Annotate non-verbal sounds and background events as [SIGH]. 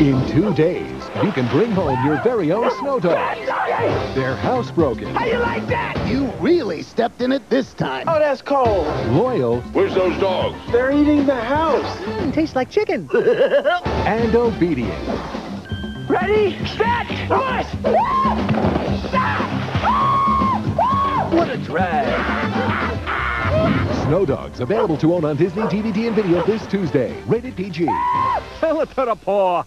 In two days, you can bring home your very own snow dogs. They're housebroken, How you like that? You really stepped in it this time. Oh, that's cold. loyal, Where's those dogs? They're eating the house. Hmm, tastes like chicken. [LAUGHS] and obedient. Ready, set, push! What a drag. Snow Dogs available to own on Disney DVD and video this Tuesday. Rated PG. Fill it to the paw.